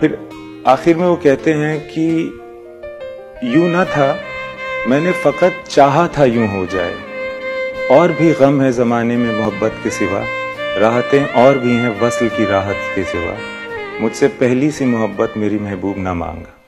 फिर आखिर में वो कहते हैं कि यूँ ना था, मैंने फकत चाहा था यूँ हो जाए। और भी गम है जमाने में मोहब्बत के सिवा, राहतें और भी हैं वसल की राहत के सिवा। मुझसे पहली सी मोहब्बत मेरी महबूब ना मांगा।